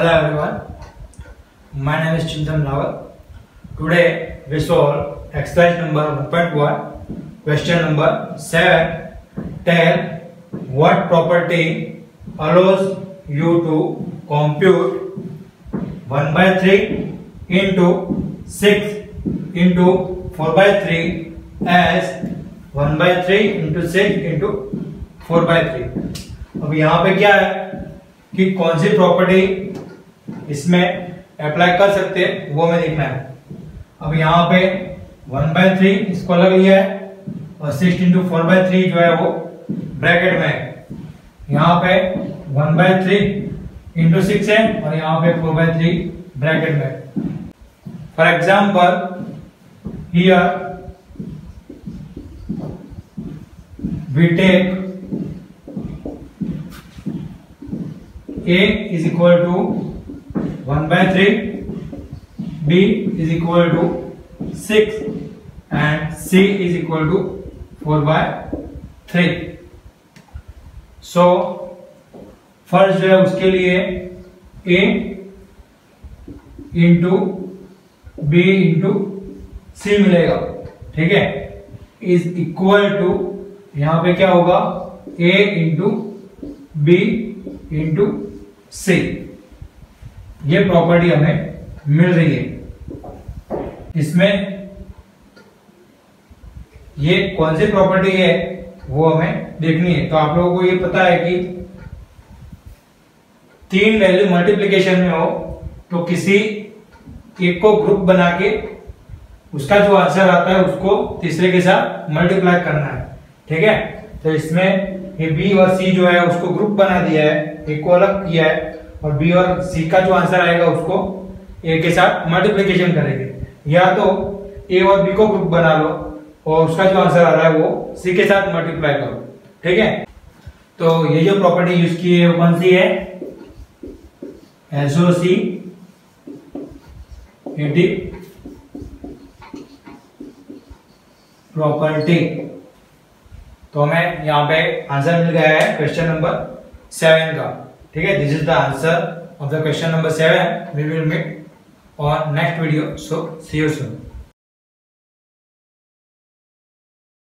Hello everyone, my name is Chintan Rawat. Today we solve exercise number 1.1, question number 7. Tell what property allows you to compute 1 by 3 into 6 into 4 by 3 as 1 by 3 into 6 into 4 by 3. अब यहाँ पे क्या है कि कौन सी property इसमें apply कर सकते हैं, वो हमें देखना है। अब यहाँ पे वन बाय थ्री इसको अलग लिया है, और six into four by three जो है वो ब्रैकेट में है। यहाँ पे one by three into six है, और यहाँ पे फोर बाय थ्री ब्रैकेट में for example here we take a is equal to 1 by 3 b is equal to 6 and c is equal to 4 by 3 so first जो है उसके लिए a into b into c मिलेगा। ठीक है? Is equal to यहाँ पे क्या होगा? ए इंटू बी इंटू से ये प्रॉपर्टी हमें मिल रही है। इसमें ये कौन सी प्रॉपर्टी है, वो हमें देखनी है। तो आप लोगों को ये पता है कि तीन वैल्यू मल्टीप्लीकेशन में हो तो किसी एक को ग्रुप बना के उसका जो आंसर आता है, उसको तीसरे के साथ मल्टीप्लाई करना है। ठीक है? तो इसमें ये बी और सी जो है, उसको ग्रुप बना दिया है, एक को अलग किया है। और बी और सी का जो आंसर आएगा उसको ए के साथ मल्टीप्लीकेशन करेंगे। या तो ए और बी को ग्रुप बना लो और उसका जो आंसर आ रहा है वो सी के साथ मल्टीप्लाई करो। ठीक है? तो ये जो प्रॉपर्टी यूज़ की है वो कौन सी है? एसओ सी प्रॉपर्टी तो हमें यहाँ पे आंसर मिल गया है क्वेश्चन नंबर सेवन का। ठीक है? This is the answer of the question number seven we will meet और next video so see you soon